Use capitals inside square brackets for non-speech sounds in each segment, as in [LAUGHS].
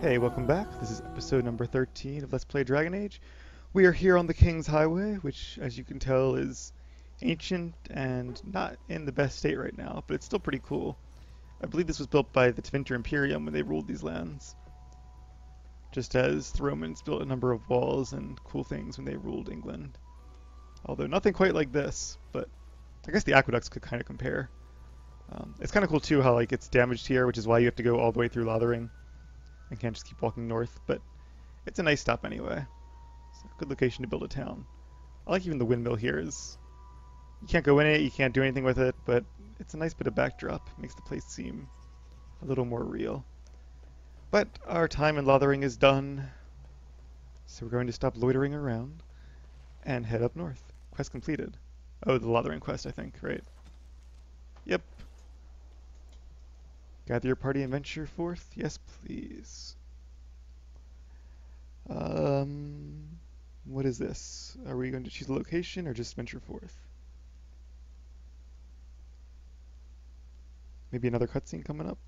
Hey, welcome back. This is episode number 13 of Let's Play Dragon Age. We are here on the King's Highway, which, as you can tell, is ancient and not in the best state right now, but it's still pretty cool. I believe this was built by the Tevinter Imperium when they ruled these lands. Just as the Romans built a number of walls and cool things when they ruled England. Although nothing quite like this, but I guess the aqueducts could kind of compare. Um, it's kind of cool too how like it's damaged here, which is why you have to go all the way through Lothering and can't just keep walking north, but it's a nice stop anyway. It's a good location to build a town. I like even the windmill here is you can't go in it, you can't do anything with it, but it's a nice bit of backdrop. It Makes the place seem a little more real. But our time in Lothering is done, so we're going to stop loitering around and head up north. Quest completed. Oh, the Lothering quest, I think, right? Yep, Gather your party and venture forth? Yes, please. Um, what is this? Are we going to choose a location or just venture forth? Maybe another cutscene coming up?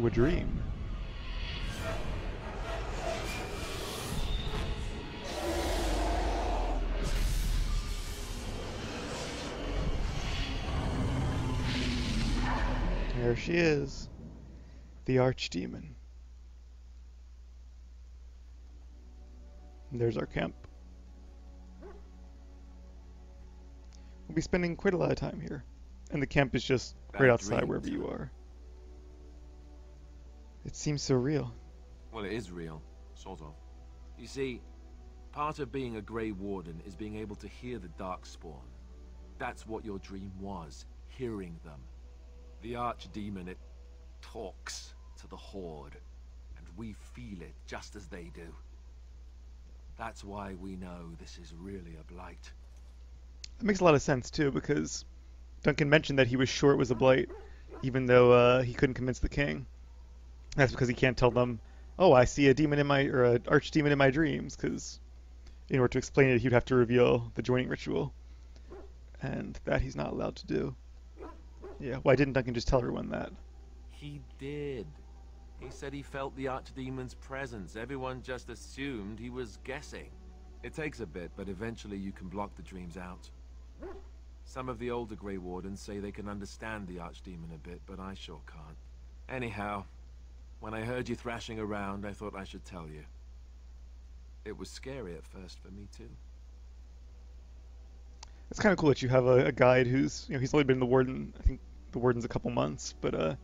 Or a dream? There she is, the Archdemon. And there's our camp. We'll be spending quite a lot of time here. And the camp is just right outside wherever you are. It seems so real. Well, it is real, sort of. You see, part of being a Grey Warden is being able to hear the Darkspawn. That's what your dream was, hearing them. The Archdemon, it talks to the Horde, and we feel it just as they do. That's why we know this is really a blight. That makes a lot of sense, too, because Duncan mentioned that he was sure it was a blight, even though uh, he couldn't convince the king. That's because he can't tell them, oh, I see a demon in my, or an archdemon in my dreams, because in order to explain it, he'd have to reveal the joining ritual. And that he's not allowed to do. Yeah, why didn't Duncan just tell everyone that? He did. He said he felt the Archdemon's presence. Everyone just assumed he was guessing. It takes a bit, but eventually you can block the dreams out. Some of the older Grey Wardens say they can understand the Archdemon a bit, but I sure can't. Anyhow, when I heard you thrashing around, I thought I should tell you. It was scary at first for me, too. It's kind of cool that you have a, a guide who's, you know, he's only been the Warden, I think, the warden's a couple months, but uh,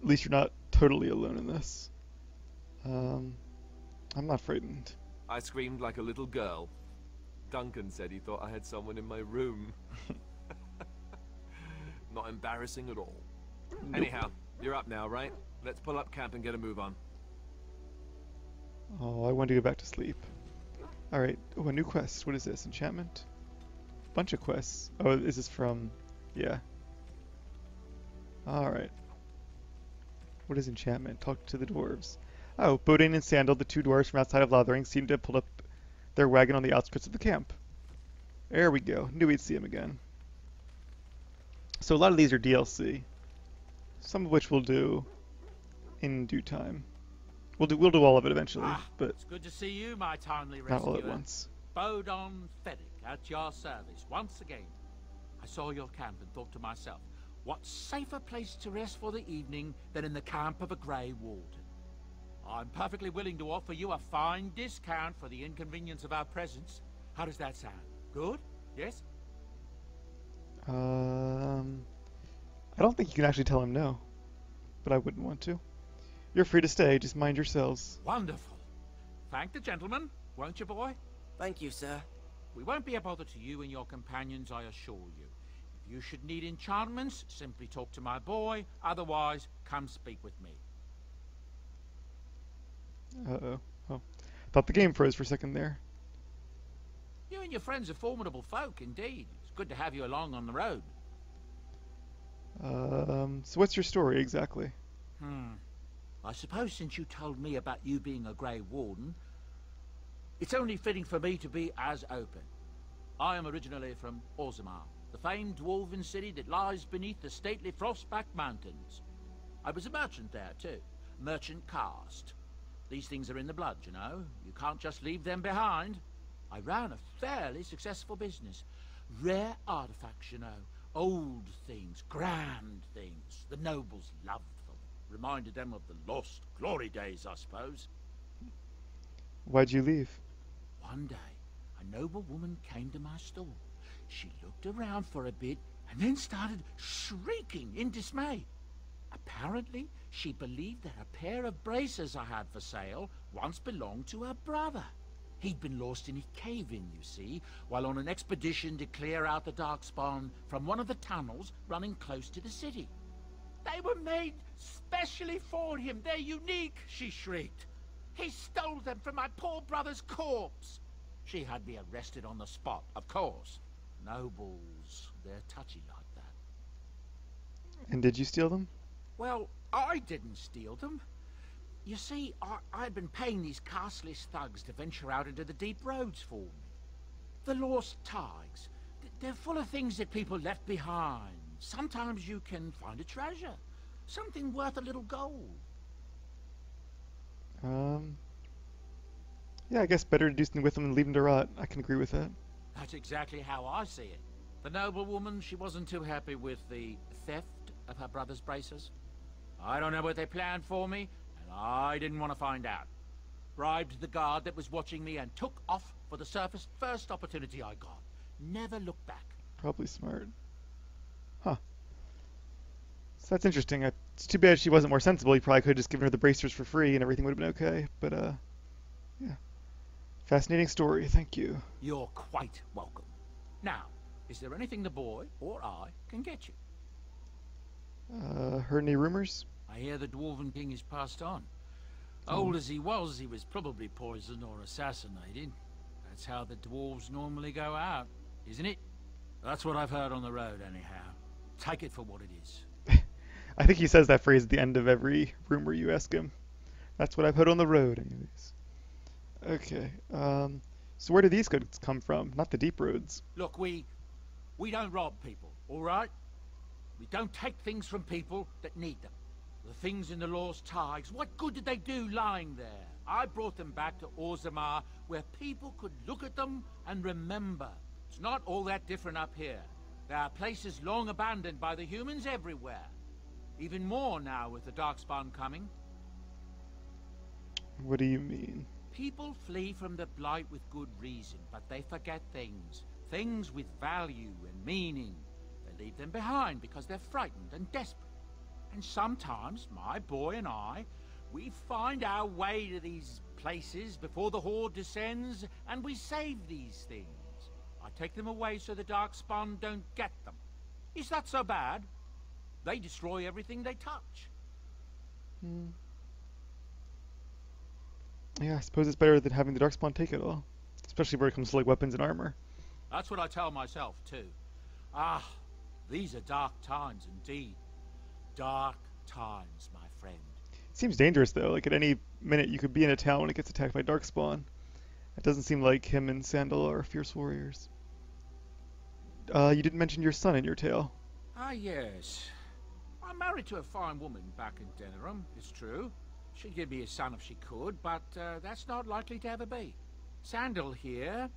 at least you're not totally alone in this. Um, I'm not frightened. I screamed like a little girl. Duncan said he thought I had someone in my room. [LAUGHS] not embarrassing at all. Nope. Anyhow, you're up now, right? Let's pull up camp and get a move on. Oh, I want to go back to sleep. Alright, oh, a new quest. What is this? Enchantment? Bunch of quests. Oh, is this from... Yeah. Alright. What is enchantment? Talk to the dwarves. Oh, Bodahn and Sandal, the two dwarves from outside of Lothering, seem to have pulled up their wagon on the outskirts of the camp. There we go. Knew we'd see him again. So a lot of these are DLC. Some of which we'll do in due time. We'll do we'll do all of it eventually, ah, but it's good to see you, my timely rescuer. Not all at once. Bodahn Feddic at your service once again. I saw your camp and thought to myself, what safer place to rest for the evening than in the camp of a Grey Warden? I'm perfectly willing to offer you a fine discount for the inconvenience of our presence. How does that sound? Good? Yes? Um... I don't think you can actually tell him no. But I wouldn't want to. You're free to stay, just mind yourselves. Wonderful. Thank the gentleman, won't you, boy? Thank you, sir. We won't be a bother to you and your companions, I assure you. You should need enchantments, simply talk to my boy. Otherwise, come speak with me. Uh-oh. Oh. Thought the game froze for a second there. You and your friends are formidable folk, indeed. It's good to have you along on the road. Um, so what's your story, exactly? Hmm. I suppose since you told me about you being a Grey Warden, it's only fitting for me to be as open. I am originally from Orzammar, famed dwarven city that lies beneath the stately Frostback Mountains. I was a merchant there, too. Merchant caste. These things are in the blood, you know. You can't just leave them behind. I ran a fairly successful business. Rare artifacts, you know. Old things, grand things. The nobles loved them. Reminded them of the lost glory days, I suppose. Why'd you leave? One day, a noble woman came to my stall. She looked around for a bit and then started shrieking in dismay. Apparently, she believed that a pair of braces I had for sale once belonged to her brother. He'd been lost in a cave-in, you see, while on an expedition to clear out the Darkspawn from one of the tunnels running close to the city. They were made specially for him. They're unique, she shrieked. He stole them from my poor brother's corpse. She had me arrested on the spot, of course. Nobles, they're touchy like that. And did you steal them? Well, I didn't steal them. You see, I, I'd been paying these castless thugs to venture out into the deep roads for me. The lost thaigs. th- They're full of things that people left behind. Sometimes you can find a treasure. Something worth a little gold. Um. Yeah, I guess better to do something with them than leave them to rot. I can agree with that. That's exactly how I see it. The noblewoman, she wasn't too happy with the theft of her brother's braces. I don't know what they planned for me, and I didn't want to find out. Bribed the guard that was watching me and took off for the surface first opportunity I got. Never looked back. Probably smart. Huh. So that's interesting. It's too bad she wasn't more sensible. You probably could have just given her the bracers for free and everything would have been okay. But, uh, yeah. Fascinating story. Thank you. You're quite welcome. Now, is there anything the boy or I can get you? Uh, heard any rumors? I hear the Dwarven King is passed on. Old as he was, he was probably poisoned or assassinated. That's how the dwarves normally go out, isn't it? That's what I've heard on the road, anyhow. Take it for what it is. [LAUGHS] I think he says that phrase at the end of every rumor you ask him. That's what I've heard on the road, anyways. Okay. Um, so where do these goods come from? Not the deep roads. Look, we... we don't rob people, all right? We don't take things from people that need them. The things in the Lost Thaigs, what good did they do lying there? I brought them back to Orzammar, where people could look at them and remember. It's not all that different up here. There are places long abandoned by the humans everywhere. Even more now with the Darkspawn coming. What do you mean? People flee from the Blight with good reason, but they forget things. Things with value and meaning. They leave them behind because they're frightened and desperate. And sometimes, my boy and I, we find our way to these places before the Horde descends, and we save these things. I take them away so the Darkspawn don't get them. Is that so bad? They destroy everything they touch. Hmm. Yeah, I suppose it's better than having the Darkspawn take it all. Especially where it comes to like weapons and armor. That's what I tell myself, too. Ah, these are dark times indeed. Dark times, my friend. It seems dangerous though. Like at any minute you could be in a town when it gets attacked by Darkspawn. It doesn't seem like him and Sandal are fierce warriors. Uh, you didn't mention your son in your tale. Ah, yes. I'm married to a fine woman back in Denerim, it's true. She'd give me a son if she could, but uh, that's not likely to ever be. Sandal here.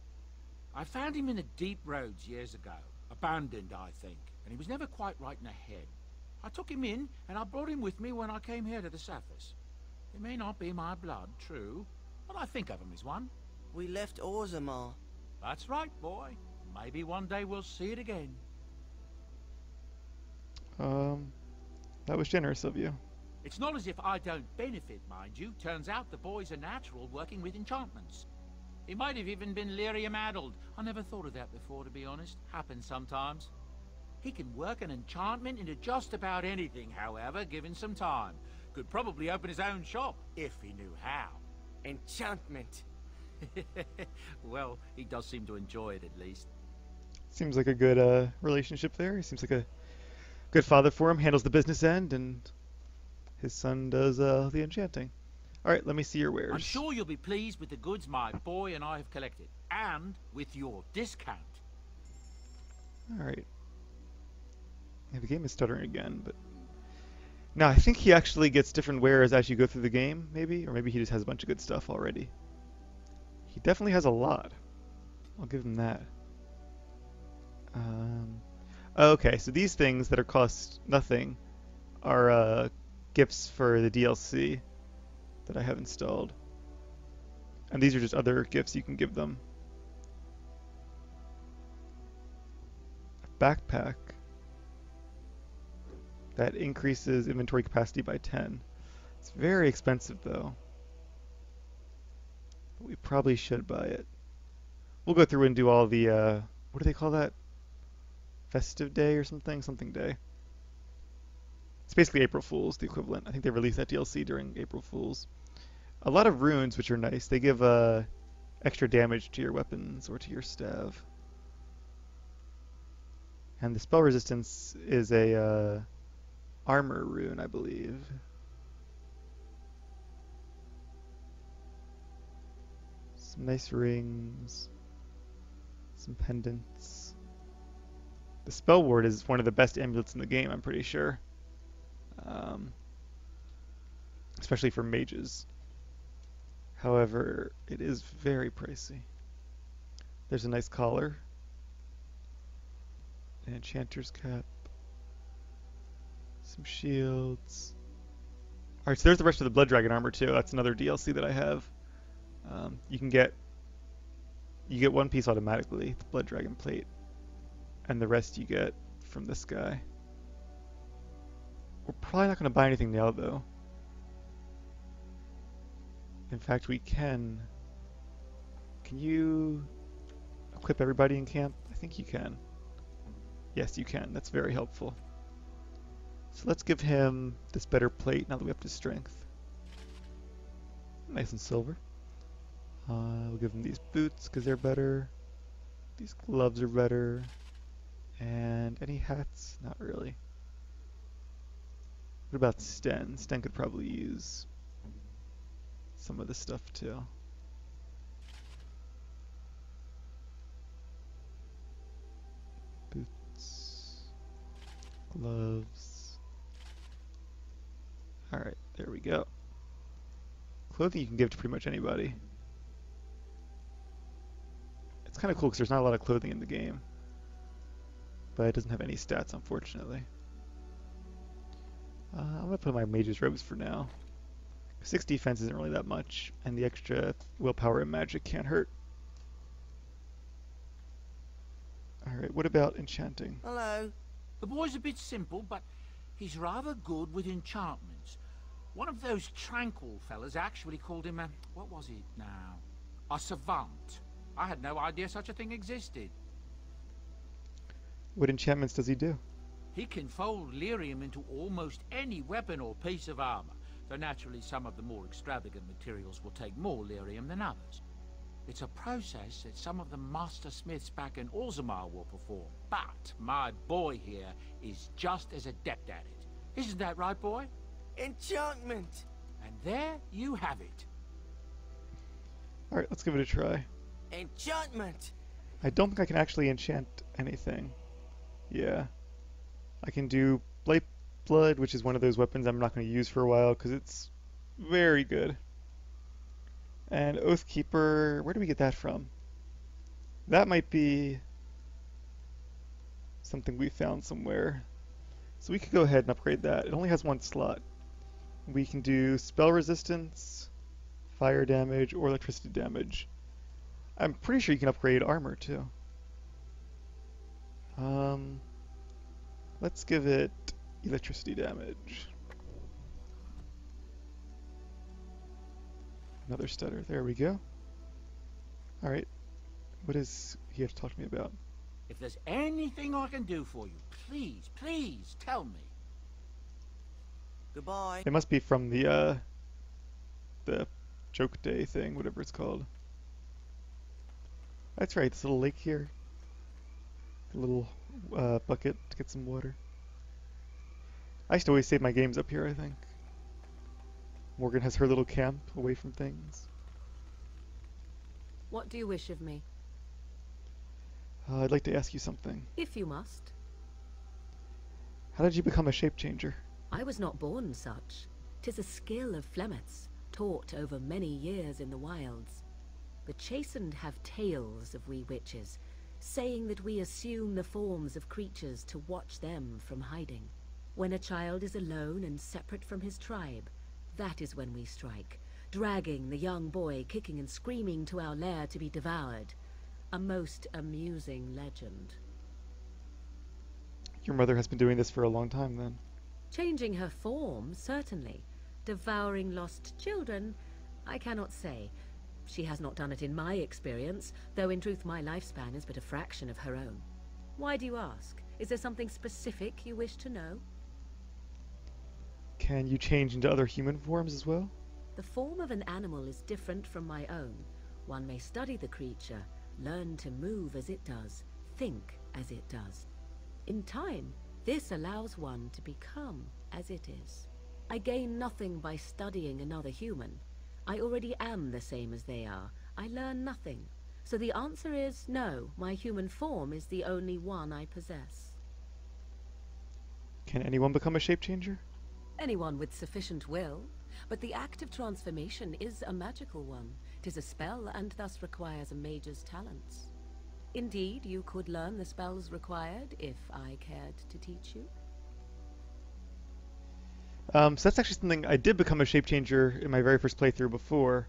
I found him in the deep roads years ago. Abandoned, I think. And he was never quite right in the head. I took him in, and I brought him with me when I came here to the surface. He may not be my blood, true, but I think of him as one. We left Orzammar. That's right, boy. Maybe one day we'll see it again. Um, that was generous of you. It's not as if I don't benefit, mind you. Turns out the boy's a natural working with enchantments. He might have even been lyrium-addled. I never thought of that before, to be honest. Happens sometimes. He can work an enchantment into just about anything, however, given some time. Could probably open his own shop, if he knew how. Enchantment. [LAUGHS] well, he does seem to enjoy it, at least. Seems like a good uh, relationship there. He seems like a good father for him. Handles the business end, and his son does uh, the enchanting. All right, let me see your wares. I'm sure you'll be pleased with the goods my boy and I have collected. And with your discount. All right. Yeah, the game is stuttering again, but Now, I think he actually gets different wares as you go through the game, maybe? Or maybe he just has a bunch of good stuff already. He definitely has a lot. I'll give him that. Um, okay, so these things that are cost nothing are uh, gifts for the DLC that I have installed. And these are just other gifts you can give them. Backpack that increases inventory capacity by 10. It's very expensive though. But we probably should buy it. We'll go through and do all the, uh, what do they call that? Festive Day or something? Something Day. It's basically April Fool's, the equivalent. I think they released that DLC during April Fool's. A lot of runes, which are nice. They give uh, extra damage to your weapons or to your staff. And the spell resistance is a uh, armor rune, I believe. Some nice rings. Some pendants. The spell ward is one of the best amulets in the game, I'm pretty sure. Um, especially for mages. However, it is very pricey. There's a nice collar. An enchanter's cap. Some shields. Alright, so there's the rest of the Blood Dragon armor too. That's another DLC that I have. Um, you can get you get one piece automatically, the Blood Dragon plate, and the rest you get from this guy. We're probably not going to buy anything now though. In fact, we can. Can you equip everybody in camp? I think you can. Yes, you can. That's very helpful. So let's give him this better plate now that we have his strength. Nice and silver. Uh, we'll give him these boots because they're better. These gloves are better. And any hats? Not really. What about Sten? Sten could probably use some of this stuff too. Boots. Gloves. Alright, there we go. Clothing you can give to pretty much anybody. It's kind of cool because there's not a lot of clothing in the game. But it doesn't have any stats, unfortunately. I'm going to put my mage's robes for now. 6 defense isn't really that much, and the extra willpower and magic can't hurt. Alright, what about enchanting? Hello. The boy's a bit simple, but he's rather good with enchantments. One of those tranquil fellas actually called him a... what was it now? A savant. I had no idea such a thing existed. What enchantments does he do? He can fold lyrium into almost any weapon or piece of armor, though naturally some of the more extravagant materials will take more lyrium than others. It's a process that some of the master smiths back in Orzammar will perform, but my boy here is just as adept at it. Isn't that right, boy? Enchantment. And there you have it. Alright, let's give it a try. Enchantment. I don't think I can actually enchant anything. Yeah. I can do Blight Blood, which is one of those weapons I'm not going to use for a while because it's very good. And Oathkeeper, where do we get that from? That might be something we found somewhere. So we could go ahead and upgrade that. It only has one slot. We can do spell resistance, fire damage, or electricity damage. I'm pretty sure you can upgrade armor too. Um, let's give it electricity damage. Another stutter. There we go. Alright. What does he have to talk to me about? If there's anything I can do for you, please, please tell me. Goodbye. It must be from the, uh, the joke day thing, whatever it's called. That's right, this little lake here. A little uh, bucket to get some water. I used to always save my games up here, I think. Morrigan has her little camp away from things. What do you wish of me? Uh, I'd like to ask you something. If you must. How did you become a shape changer? I was not born such. Tis a skill of Flemeth's, taught over many years in the wilds. The Chasind have tales of we witches, saying that we assume the forms of creatures to watch them from hiding. When a child is alone and separate from his tribe, that is when we strike, dragging the young boy kicking and screaming to our lair to be devoured. A most amusing legend. Your mother has been doing this for a long time then. Changing her form, certainly. Devouring lost children, I cannot say. She has not done it in my experience, though in truth my lifespan is but a fraction of her own. Why do you ask? Is there something specific you wish to know? Can you change into other human forms as well? The form of an animal is different from my own. One may study the creature, learn to move as it does, think as it does. In time, this allows one to become as it is. I gain nothing by studying another human. I already am the same as they are. I learn nothing. So the answer is no, my human form is the only one I possess. Can anyone become a shape changer? Anyone with sufficient will, but the act of transformation is a magical one. Tis a spell and thus requires a mage's talents. Indeed, you could learn the spells required if I cared to teach you. Um, so that's actually something I did become a shape changer in my very first playthrough before,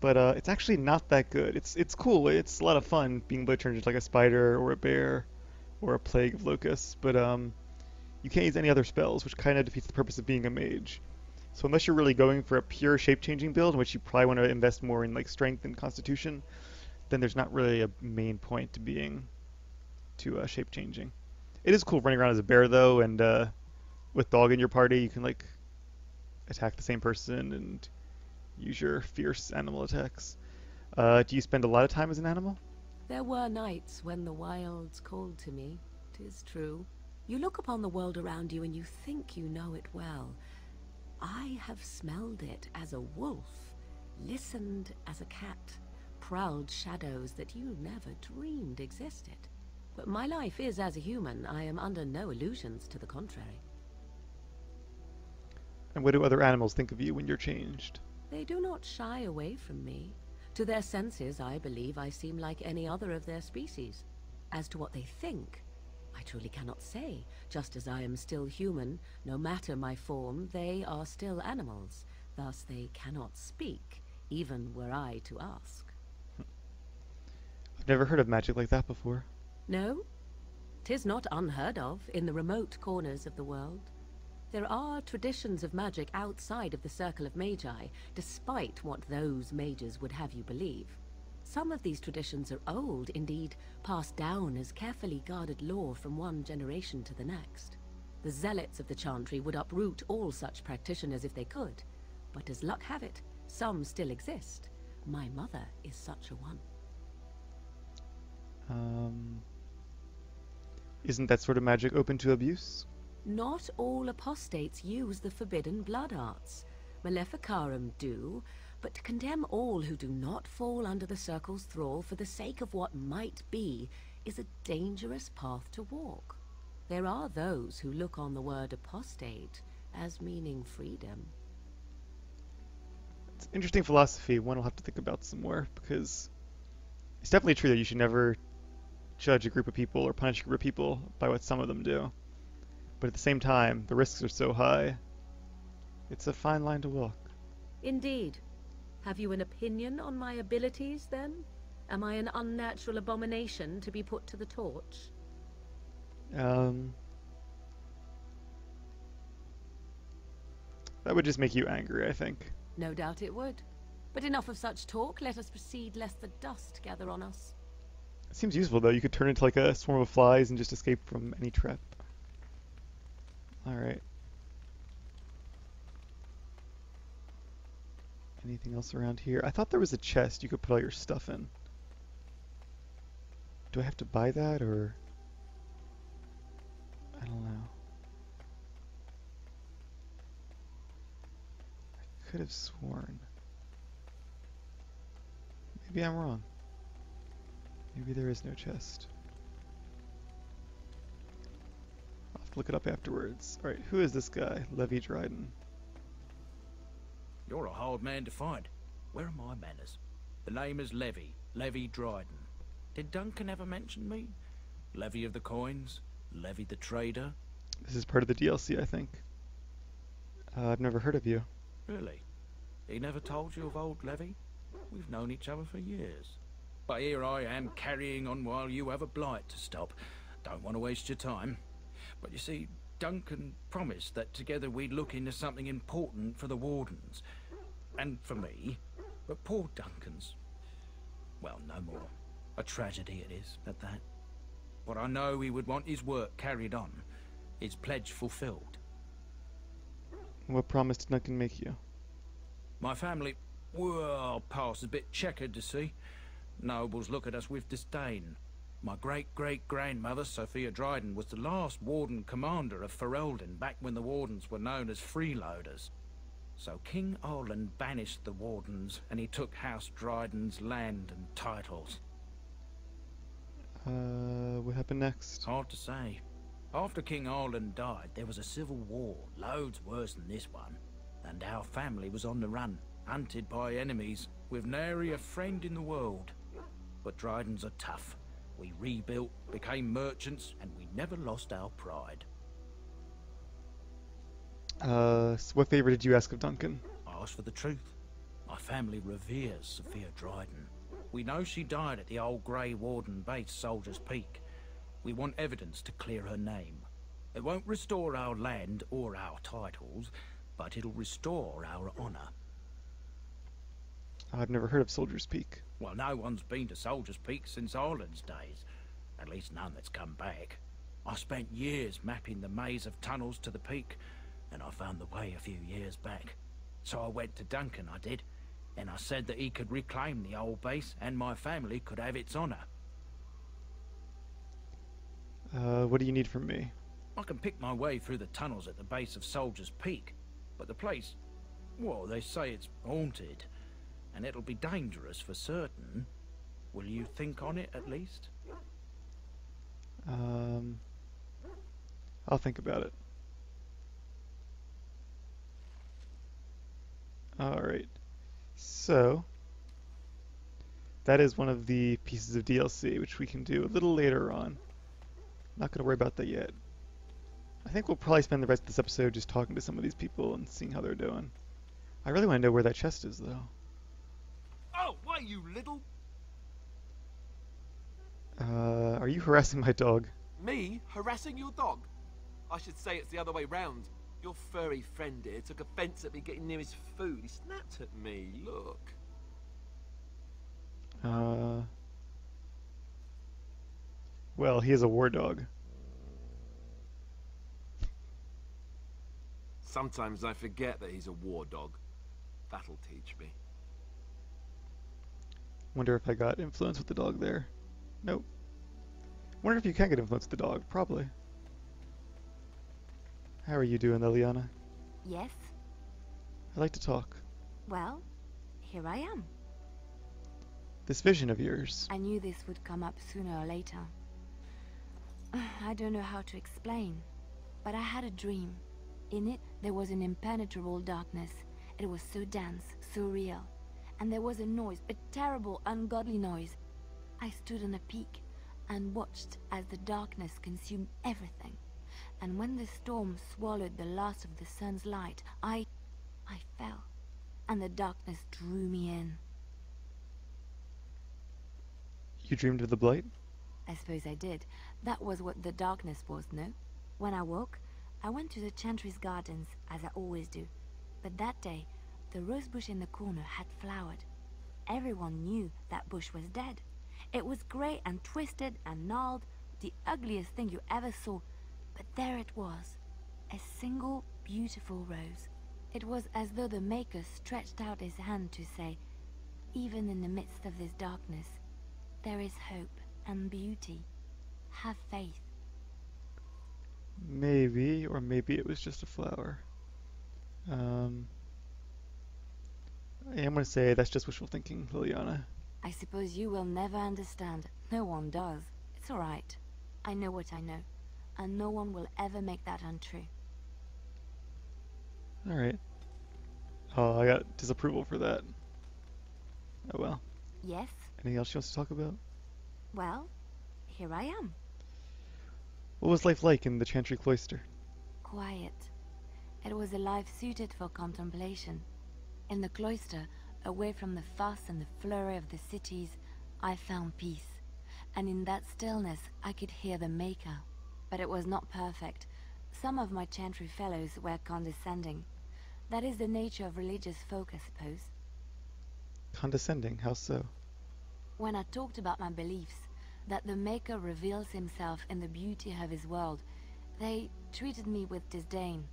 but uh, it's actually not that good. It's it's cool. It's a lot of fun being able to turn into like a spider or a bear or a plague of locusts, but um, you can't use any other spells, which kind of defeats the purpose of being a mage. So unless you're really going for a pure shape-changing build, in which you probably want to invest more in like strength and constitution, then there's not really a main point to being to uh, shape-changing. It is cool running around as a bear though, and uh, with dog in your party, you can like attack the same person and use your fierce animal attacks. Uh, do you spend a lot of time as an animal? There were nights when the wilds called to me, tis true. You look upon the world around you and you think you know it well. I have smelled it as a wolf, listened as a cat, prowled shadows that you never dreamed existed. But my life is as a human. I am under no illusions to the contrary. And what do other animals think of you when you're changed? They do not shy away from me. To their senses, I believe I seem like any other of their species. As to what they think, I truly cannot say. Just as I am still human, no matter my form, they are still animals. Thus they cannot speak, even were I to ask. Hmm. I've never heard of magic like that before. No? Tis not unheard of in the remote corners of the world. There are traditions of magic outside of the Circle of Magi, despite what those mages would have you believe. Some of these traditions are old, indeed, passed down as carefully guarded lore from one generation to the next. The zealots of the Chantry would uproot all such practitioners if they could, but as luck have it, some still exist. My mother is such a one. Um, isn't that sort of magic open to abuse? Not all apostates use the forbidden blood arts. Maleficarum do, but to condemn all who do not fall under the Circle's thrall for the sake of what might be is a dangerous path to walk. There are those who look on the word apostate as meaning freedom. It's interesting philosophy, one will have to think about some more, because it's definitely true that you should never judge a group of people or punish a group of people by what some of them do. But at the same time, the risks are so high, it's a fine line to walk. Indeed. Have you an opinion on my abilities, then? Am I an unnatural abomination to be put to the torch? Um, that would just make you angry, I think. No doubt it would. But enough of such talk. Let us proceed, lest the dust gather on us. It seems useful, though. You could turn into like a swarm of flies and just escape from any trap. Alright. Anything else around here? I thought there was a chest you could put all your stuff in. Do I have to buy that, or... I don't know. I could have sworn. Maybe I'm wrong. Maybe there is no chest. I'll have can look it up afterwards. Alright, who is this guy? Levy Dryden. You're a hard man to find. Where are my manners? The name is Levy, Levy Dryden. Did Duncan ever mention me? Levy of the coins? Levy the trader? This is part of the DLC, I think. Uh, I've never heard of you. Really? He never told you of old Levy? We've known each other for years. But here I am carrying on while you have a blight to stop. Don't want to waste your time. But you see, Duncan promised that together we'd look into something important for the Wardens. And for me. But poor Duncan's... Well, no more. A tragedy it is, at that. But I know he would want his work carried on. His pledge fulfilled. What promise did Duncan make you? My family, well, past is a bit checkered to see. Nobles look at us with disdain. My great-great-grandmother, Sophia Dryden, was the last Warden Commander of Ferelden back when the Wardens were known as freeloaders. So King Arland banished the Wardens, and he took House Dryden's land and titles. Uh, what happened next? Hard to say. After King Arland died, there was a civil war, loads worse than this one. And our family was on the run, hunted by enemies, with nary a friend in the world. But Drydens are tough. We rebuilt, became merchants, and we never lost our pride. Uh, so what favor did you ask of Duncan? I asked for the truth. My family reveres Sophia Dryden. We know she died at the old Grey Warden base, Soldier's Peak. We want evidence to clear her name. It won't restore our land or our titles, but it'll restore our honor. I've never heard of Soldier's Peak. Well, no one's been to Soldier's Peak since Arland's days. At least none that's come back. I spent years mapping the maze of tunnels to the peak, and I found the way a few years back. So I went to Duncan, I did, and I said that he could reclaim the old base and my family could have its honor. Uh, what do you need from me? I can pick my way through the tunnels at the base of Soldier's Peak, but the place, well, they say it's haunted, and it'll be dangerous for certain. Will you think on it at least? Um, I'll think about it. Alright. So, that is one of the pieces of DLC, which we can do a little later on. Not going to worry about that yet. I think we'll probably spend the rest of this episode just talking to some of these people and seeing how they're doing. I really want to know where that chest is, though. Oh, why, you little... Uh, are you harassing my dog? Me? Harassing your dog? I should say it's the other way round. Your furry friend here took offence at me getting near his food. He snapped at me. Look. Uh, well, he is a war dog. Sometimes I forget that he's a war dog. That'll teach me. Wonder if I got influence with the dog there. Nope. Wonder if you can get influence with the dog. Probably. How are you doing, Leliana? Yes? I'd like to talk. Well, here I am. This vision of yours. I knew this would come up sooner or later. [SIGHS] I don't know how to explain, but I had a dream. In it, there was an impenetrable darkness. It was so dense, so real. And there was a noise, a terrible, ungodly noise. I stood on a peak and watched as the darkness consumed everything. And when the storm swallowed the last of the sun's light, I... I fell. And the darkness drew me in. You dreamed of the Blight? I suppose I did. That was what the darkness was, no? When I woke, I went to the Chantry's gardens, as I always do. But that day, the rose bush in the corner had flowered. Everyone knew that bush was dead. It was grey and twisted and gnarled, the ugliest thing you ever saw. But there it was, a single beautiful rose. It was as though the Maker stretched out his hand to say, even in the midst of this darkness, there is hope and beauty. Have faith. Maybe, or maybe it was just a flower. Um, I am going to say that's just wishful thinking, Leliana. I suppose you will never understand. No one does. It's all right. I know what I know. and no one will ever make that untrue. Alright. Oh, I got disapproval for that. Oh well. Yes? Anything else she wants to talk about? Well, here I am. What was life like in the Chantry Cloister? Quiet. It was a life suited for contemplation. In the cloister, away from the fuss and the flurry of the cities, I found peace. And in that stillness, I could hear the Maker. But it was not perfect. Some of my chantry fellows were condescending. That is the nature of religious folk, I suppose. Condescending, how so? When I talked about my beliefs, that the Maker reveals himself in the beauty of his world, they treated me with disdain.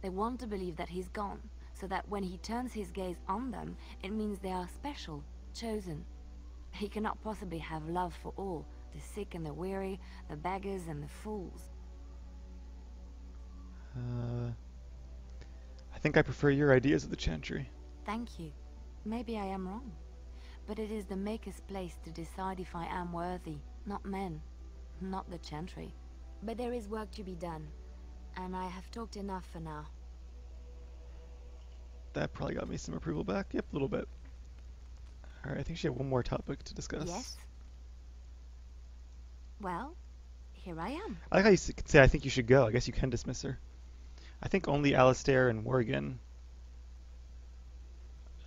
They want to believe that he's gone, so that when he turns his gaze on them, it means they are special, chosen. He cannot possibly have love for all, the sick and the weary, the beggars and the fools. Uh, I think I prefer your ideas of the Chantry. Thank you. Maybe I am wrong. But it is the Maker's place to decide if I am worthy, not men, not the Chantry. But there is work to be done, and I have talked enough for now. That probably got me some approval back. Yep, a little bit. Alright, I think she had one more topic to discuss. Yes? Well, here I am. I like how you say, I think you should go. I guess you can dismiss her. I think only Alistair and Morrigan,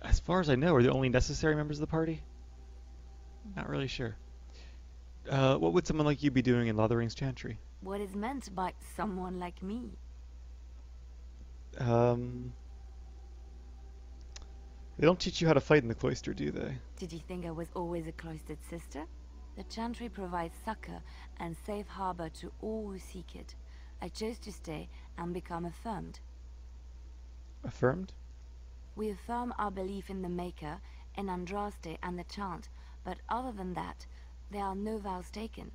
as far as I know, are the only necessary members of the party. Not really sure. Uh, what would someone like you be doing in Lothering's Chantry? What is meant by someone like me? Um, they don't teach you how to fight in the cloister, do they? Did you think I was always a cloistered sister? The Chantry provides succor and safe harbor to all who seek it. I chose to stay and become affirmed. Affirmed? We affirm our belief in the Maker, in Andraste and the Chant, but other than that, there are no vows taken.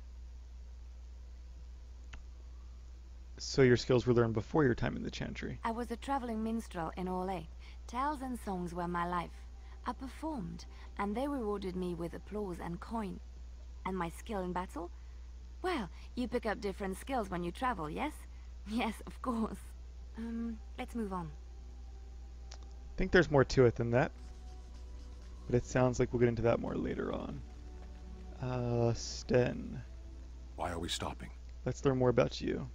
So your skills were learned before your time in the Chantry. I was a traveling minstrel in Orlais. Tales and songs were my life. I performed, and they rewarded me with applause and coin. And my skill in battle? Well, you pick up different skills when you travel, yes? [LAUGHS] Yes, of course. Um, let's move on. I think there's more to it than that. But it sounds like we'll get into that more later on. Uh, Sten, Why are we stopping? let's learn more about you.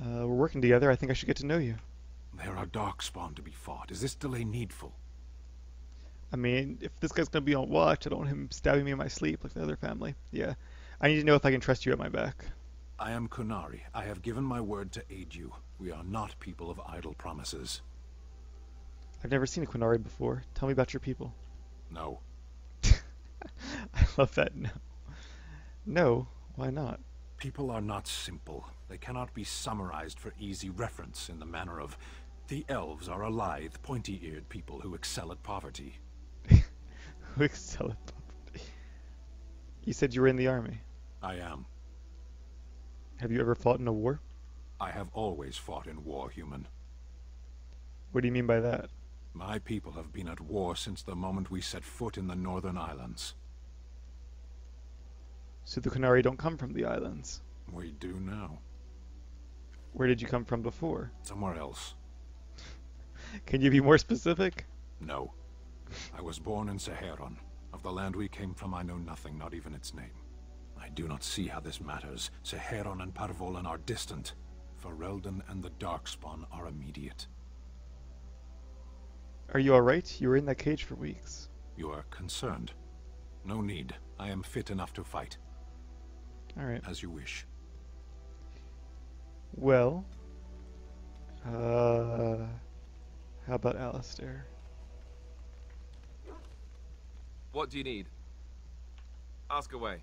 Uh, we're working together. I think I should get to know you. There are darkspawn to be fought. Is this delay needful? I mean, if this guy's gonna be on watch, I don't want him stabbing me in my sleep like the other family. Yeah. I need to know if I can trust you at my back. I am Qunari. I have given my word to aid you. We are not people of idle promises. I've never seen a Qunari before. Tell me about your people. No. [LAUGHS] I love that no. No, why not? People are not simple. They cannot be summarized for easy reference in the manner of the elves are a lithe, pointy-eared people who excel at poverty. [LAUGHS] Who excel at poverty? You said you were in the army. I am. Have you ever fought in a war? I have always fought in war, human. What do you mean by that? My people have been at war since the moment we set foot in the Northern Islands. So the Qunari don't come from the islands. We do now. Where did you come from before? Somewhere else. Can you be more specific? No. I was born in Seheron. Of the land we came from, I know nothing, not even its name. I do not see how this matters. Seheron and Par Vollen are distant. Ferelden and the Darkspawn are immediate. Are you alright? You were in that cage for weeks. You are concerned. No need. I am fit enough to fight, Alright. as you wish. Well, uh, how about Alistair? What do you need? Ask away.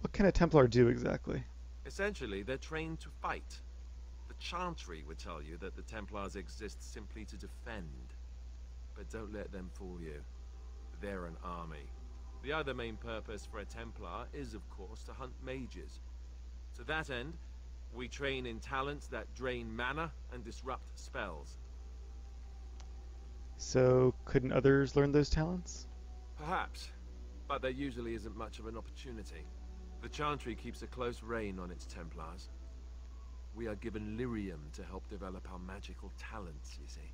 What can a Templar do exactly? Essentially, they're trained to fight. The Chantry would tell you that the Templars exist simply to defend. But don't let them fool you. They're an army. The other main purpose for a Templar is, of course, to hunt mages. To that end, we train in talents that drain mana and disrupt spells. So, couldn't others learn those talents? Perhaps, but there usually isn't much of an opportunity. The Chantry keeps a close rein on its Templars. We are given lyrium to help develop our magical talents, you see.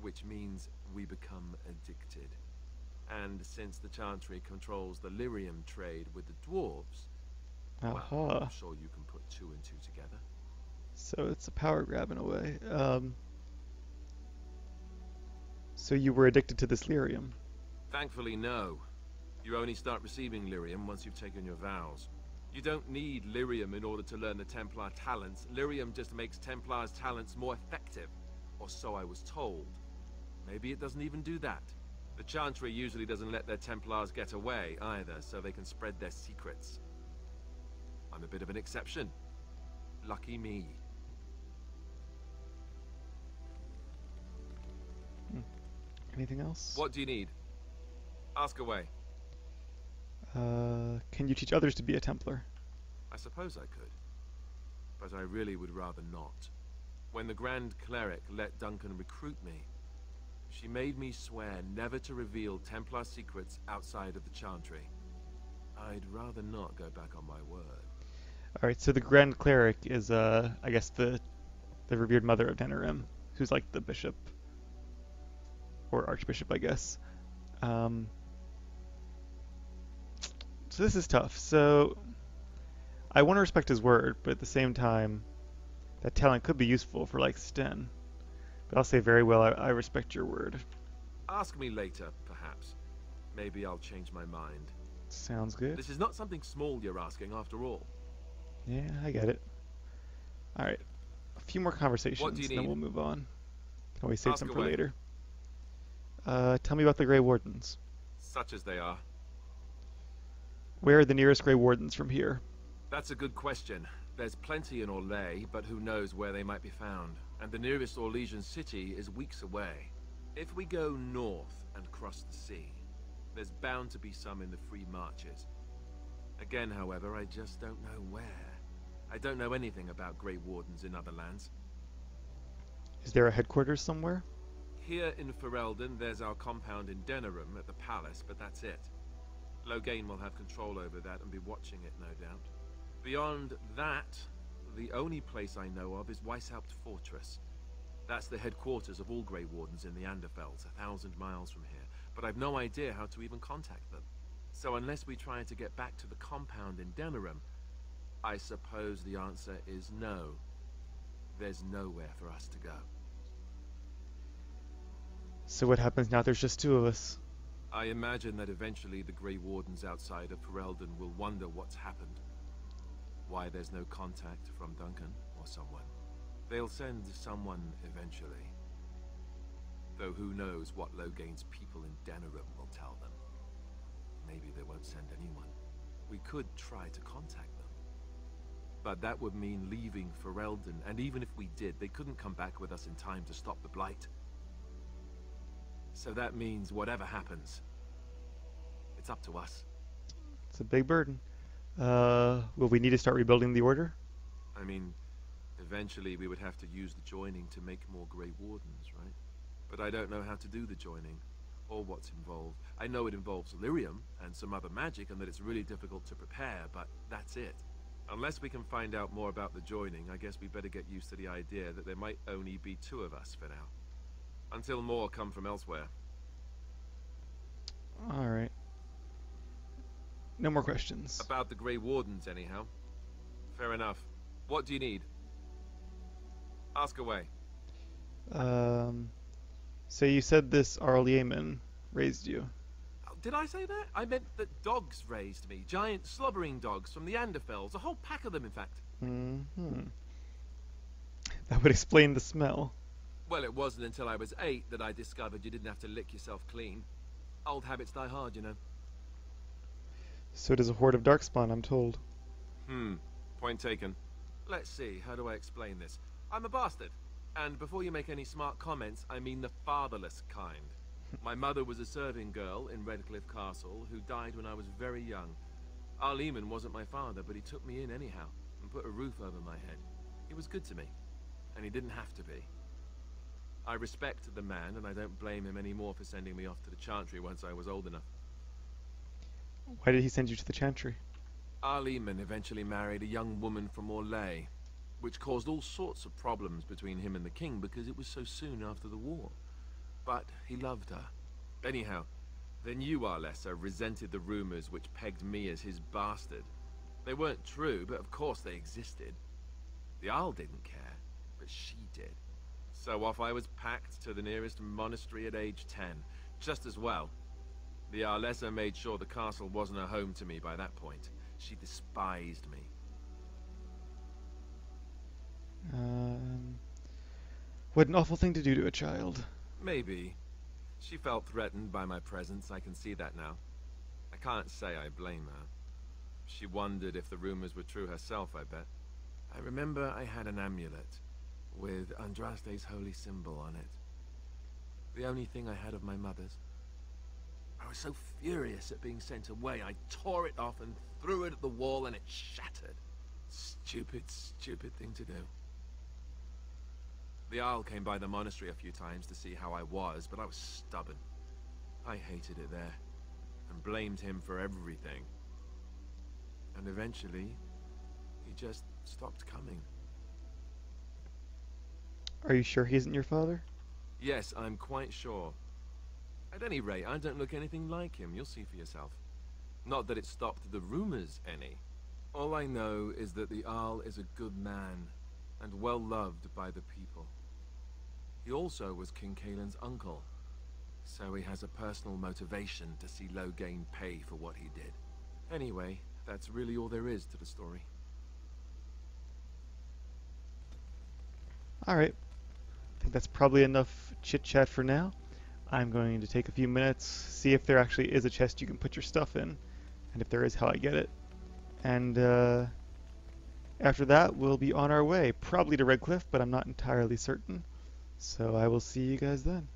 Which means we become addicted. And since the Chantry controls the lyrium trade with the dwarves, well, I'm sure you can put two and two together. So it's a power grab in a way. Um, so you were addicted to this lyrium. Thankfully, no. You only start receiving lyrium once you've taken your vows. You don't need lyrium in order to learn the Templar talents. Lyrium just makes Templar's talents more effective. Or so I was told. Maybe it doesn't even do that. The Chantry usually doesn't let their Templars get away either, so they can spread their secrets. I'm a bit of an exception. Lucky me. Anything else? What do you need? Ask away. Uh, can you teach others to be a Templar? I suppose I could. But I really would rather not. When the Grand Cleric let Duncan recruit me, she made me swear never to reveal Templar secrets outside of the Chantry. I'd rather not go back on my word. All right. So the Grand Cleric is, uh, I guess the the revered mother of Denerim, who's like the bishop or archbishop, I guess. Um, so this is tough. So I want to respect his word, but at the same time, that talent could be useful for like Sten. But I'll say very well. I, I respect your word. Ask me later, perhaps. Maybe I'll change my mind. Sounds good. This is not something small you're asking, after all. Yeah, I get it. All right, a few more conversations, What do you and then we'll move on. Can always save Ask some for away. later. Uh, tell me about the Grey Wardens. Such as they are. Where are the nearest Grey Wardens from here? That's a good question. There's plenty in Orlais, but who knows where they might be found. And the nearest Orlesian city is weeks away. If we go north and cross the sea, there's bound to be some in the Free Marches. Again, however, I just don't know where. I don't know anything about Grey Wardens in other lands. Is there a headquarters somewhere? Here in Ferelden, there's our compound in Denerim at the palace, but that's it. Loghain will have control over that and be watching it, no doubt. Beyond that, the only place I know of is Weishaupt Fortress. That's the headquarters of all Grey Wardens in the Anderfells, a thousand miles from here. But I've no idea how to even contact them. So unless we try to get back to the compound in Denerim, I suppose the answer is no. There's nowhere for us to go. So what happens now? There's just two of us. I imagine that eventually the Grey Wardens outside of Ferelden will wonder what's happened. Why there's no contact from Duncan or someone. They'll send someone eventually. Though who knows what Loghain's people in Denerim will tell them. Maybe they won't send anyone. We could try to contact them. But that would mean leaving Ferelden, and even if we did, they couldn't come back with us in time to stop the Blight. So that means whatever happens, it's up to us. It's a big burden. Uh, will we need to start rebuilding the order? I mean, eventually we would have to use the joining to make more Grey Wardens, right? But I don't know how to do the joining, or what's involved. I know it involves lyrium and some other magic, and that it's really difficult to prepare, but that's it. Unless we can find out more about the joining, I guess we better get used to the idea that there might only be two of us for now. Until more come from elsewhere. All right. No more questions. About the Grey Wardens, anyhow. Fair enough. What do you need? Ask away. Um, so you said this Arl Eamon raised you. Oh, Did I say that? I meant that dogs raised me. Giant slobbering dogs from the Anderfells. A whole pack of them, in fact. hmm That would explain the smell. Well, it wasn't until I was eight that I discovered you didn't have to lick yourself clean. Old habits die hard, you know. So does a horde of Darkspawn, I'm told. Hmm. Point taken. Let's see, how do I explain this? I'm a bastard. And before you make any smart comments, I mean the fatherless kind. [LAUGHS] My mother was a serving girl in Redcliffe Castle who died when I was very young. Arl Eamon wasn't my father, but he took me in anyhow and put a roof over my head. He was good to me, and he didn't have to be. I respect the man, and I don't blame him anymore for sending me off to the Chantry once I was old enough. Why did he send you to the Chantry? Arl Eamon eventually married a young woman from Orlais, which caused all sorts of problems between him and the king because it was so soon after the war. But he loved her. Anyhow, then you, Arlessa resented the rumors which pegged me as his bastard. They weren't true, but of course they existed. The Arl didn't care, but she did. So off I was packed to the nearest monastery at age 10, just as well. The Arlessa made sure the castle wasn't a home to me by that point. She despised me. Um, what an awful thing to do to a child. Maybe. She felt threatened by my presence, I can see that now. I can't say I blame her. She wondered if the rumors were true herself, I bet. I remember I had an amulet with Andraste's holy symbol on it. The only thing I had of my mother's. I was so furious at being sent away, I tore it off and threw it at the wall and it shattered. Stupid, stupid thing to do. The Arl came by the monastery a few times to see how I was, but I was stubborn. I hated it there, and blamed him for everything. And eventually, he just stopped coming. Are you sure he isn't your father? Yes, I'm quite sure. At any rate, I don't look anything like him, you'll see for yourself. Not that it stopped the rumors any. All I know is that the Arl is a good man, and well loved by the people. He also was King Cailan's uncle, so he has a personal motivation to see Loghain pay for what he did. Anyway, that's really all there is to the story. Alright. I think that's probably enough chit chat for now. I'm going to take a few minutes, see if there actually is a chest you can put your stuff in, and if there is, how I get it. And uh, after that, we'll be on our way, probably to Redcliffe, but I'm not entirely certain. So I will see you guys then.